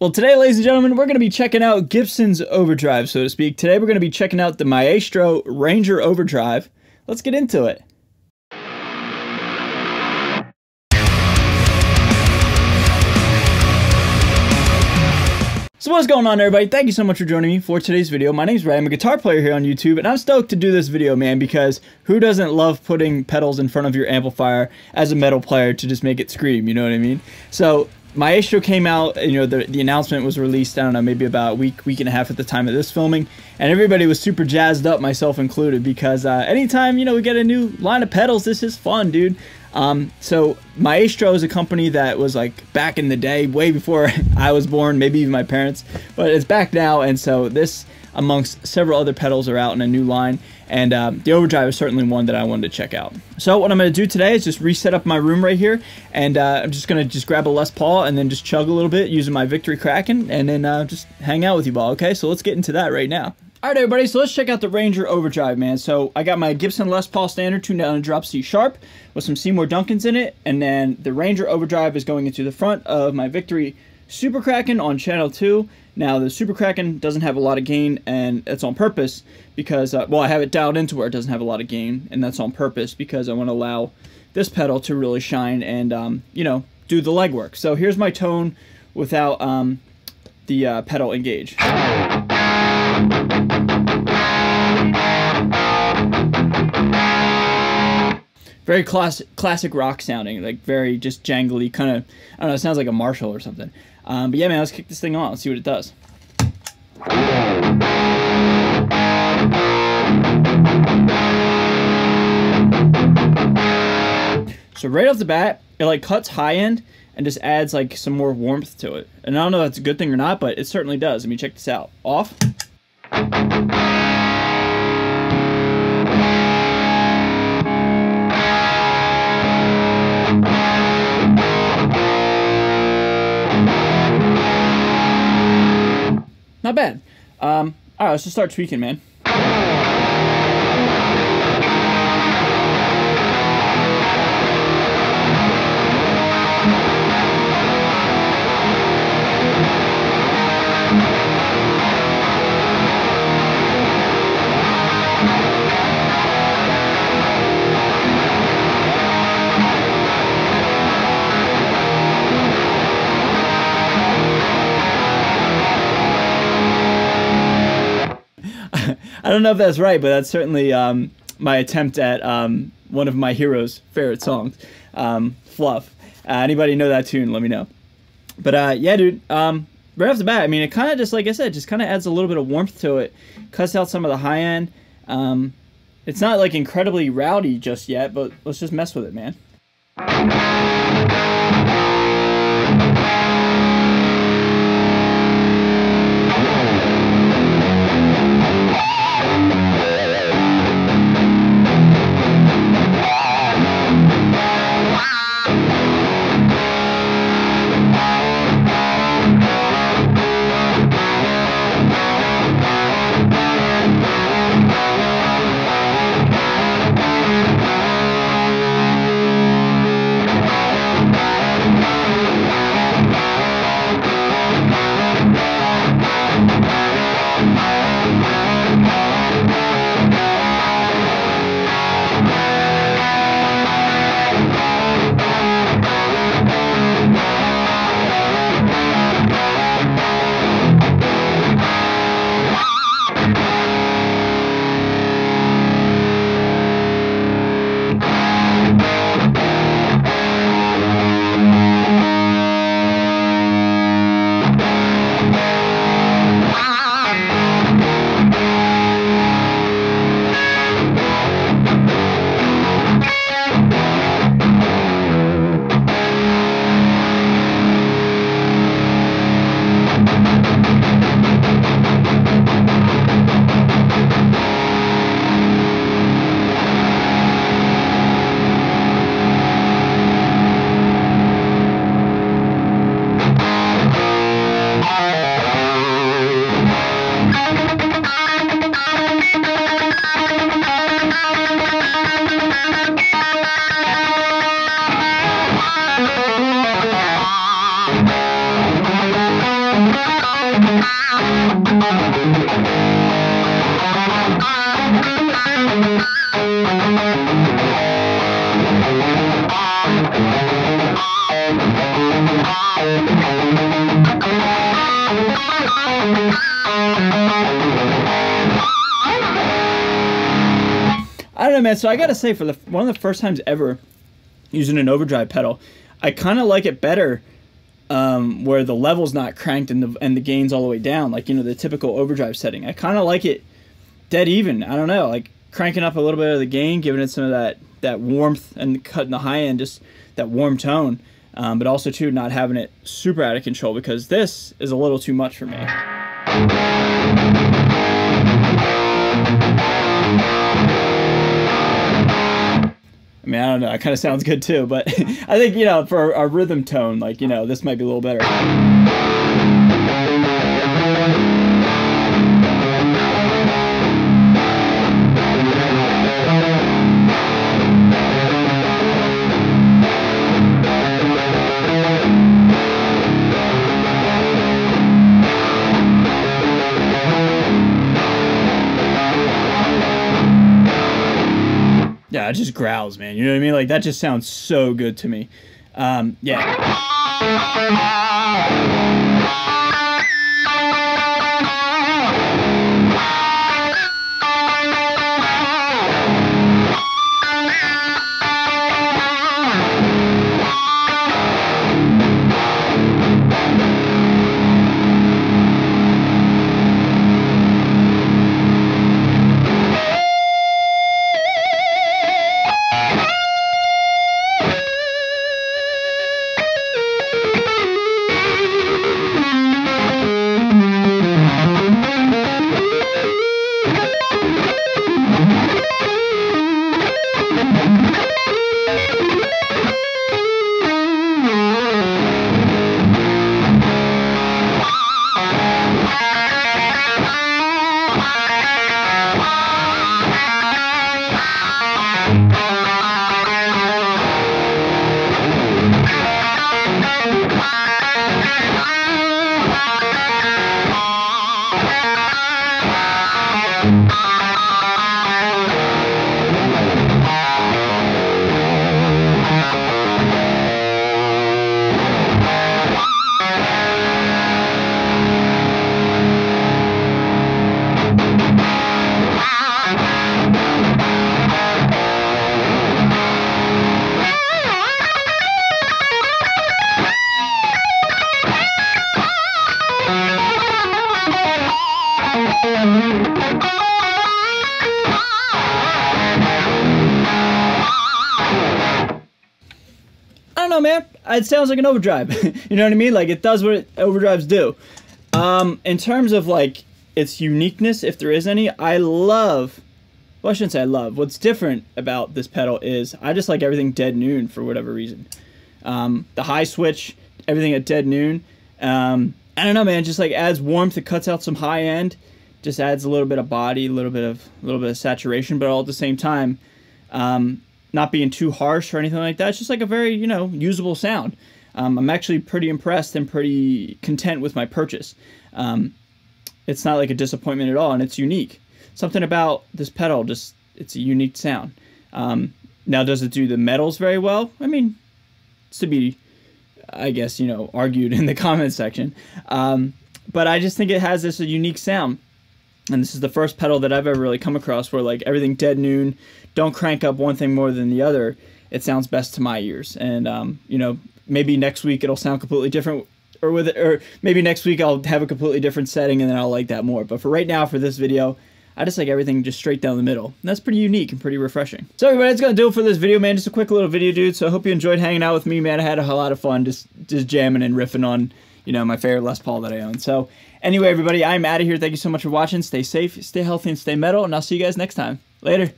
Well, today, ladies and gentlemen, we're going to be checking out Gibson's Overdrive, so to speak. Today, we're going to be checking out the Maestro Ranger Overdrive. Let's get into it. So what's going on everybody? Thank you so much for joining me for today's video. My name is Ray. I'm a guitar player here on YouTube and I'm stoked to do this video, man, because who doesn't love putting pedals in front of your amplifier as a metal player to just make it scream, you know what I mean? So Maestro came out, you know, the, the announcement was released, I don't know, maybe about a week, week and a half at the time of this filming, and everybody was super jazzed up, myself included, because uh, anytime, you know, we get a new line of pedals, this is fun, dude. Um, so Maestro is a company that was like back in the day, way before I was born, maybe even my parents, but it's back now, and so this amongst several other pedals are out in a new line and um, the overdrive is certainly one that I wanted to check out. So what I'm going to do today is just reset up my room right here and uh, I'm just going to just grab a Les Paul and then just chug a little bit using my Victory Kraken and then uh, just hang out with you all, okay? So let's get into that right now. Alright everybody, so let's check out the Ranger Overdrive, man. So I got my Gibson Les Paul Standard tuned down to drop C sharp with some Seymour Duncans in it, and then the Ranger Overdrive is going into the front of my Victory Super Kraken on channel 2. Now, the Super Kraken doesn't have a lot of gain, and that's on purpose because, uh, well, I have it dialed into where it doesn't have a lot of gain, and that's on purpose because I want to allow this pedal to really shine and, um, you know, do the legwork. So here's my tone without um, the uh, pedal engaged. Very classic classic rock sounding, like very just jangly, kind of. I don't know. It sounds like a Marshall or something. Um, but yeah, man, let's kick this thing on. Let's see what it does. So right off the bat, it like cuts high end and just adds like some more warmth to it. And I don't know if that's a good thing or not, but it certainly does. Let me check this out. Off. Not bad. Um, all right, let's just start tweaking, man. I don't know if that's right, but that's certainly um, my attempt at um, one of my heroes' favorite songs, um, Fluff. Uh, anybody know that tune? Let me know. But uh, yeah, dude. Um, right off the bat, I mean, it kind of just like I said, just kind of adds a little bit of warmth to it. Cuts out some of the high end. Um, it's not like incredibly rowdy just yet, but let's just mess with it, man. I man. So I gotta say, for the one of the first times ever using an overdrive pedal, I kind of like it better um, where the level's not cranked and the and the gain's all the way down, like you know the typical overdrive setting. I kind of like it dead even. I don't know, like cranking up a little bit of the gain, giving it some of that that warmth, and cutting the high end, just that warm tone. Um, but also too not having it super out of control because this is a little too much for me. I mean, I don't know. It kind of sounds good too, but I think you know, for a rhythm tone, like you know, this might be a little better. It just growls, man. You know what I mean? Like that just sounds so good to me. Um, yeah. Don't know, man. It sounds like an overdrive. you know what I mean? Like it does what it, overdrives do. Um, in terms of like its uniqueness, if there is any, I love. Well, I shouldn't say I love. What's different about this pedal is I just like everything dead noon for whatever reason. Um, the high switch, everything at dead noon. Um, I don't know, man. Just like adds warmth. It cuts out some high end. Just adds a little bit of body, a little bit of a little bit of saturation, but all at the same time, um, not being too harsh or anything like that. It's just like a very you know usable sound. Um, I'm actually pretty impressed and pretty content with my purchase. Um, it's not like a disappointment at all, and it's unique. Something about this pedal just it's a unique sound. Um, now, does it do the metals very well? I mean, it's to be, I guess you know, argued in the comment section. Um, but I just think it has this a unique sound and this is the first pedal that I've ever really come across where like everything dead noon, don't crank up one thing more than the other. It sounds best to my ears, and um, you know maybe next week it'll sound completely different, or with it, or maybe next week I'll have a completely different setting and then I'll like that more. But for right now, for this video. I just like everything just straight down the middle. And that's pretty unique and pretty refreshing. So everybody, that's gonna do it for this video, man. Just a quick little video, dude. So I hope you enjoyed hanging out with me, man. I had a lot of fun just just jamming and riffing on you know, my favorite Les Paul that I own. So anyway, everybody, I'm out of here. Thank you so much for watching. Stay safe, stay healthy, and stay metal. And I'll see you guys next time. Later.